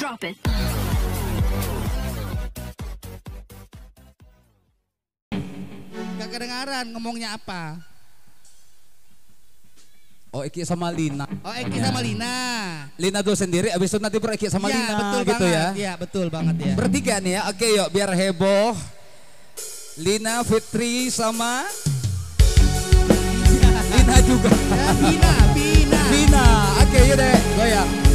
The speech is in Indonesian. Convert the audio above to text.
Drop it. Gak kedengaran ngomongnya apa. Oh Eki sama Lina. Oh Eki sama iya. Lina. Lina dulu sendiri, abis itu nanti bro Eki sama ya, Lina betul gitu ya. banget. ya. Iya betul banget ya. Bertiga nih ya, oke yuk biar heboh. Lina, Fitri sama Lina juga. Ya, Bina, Bina. goyang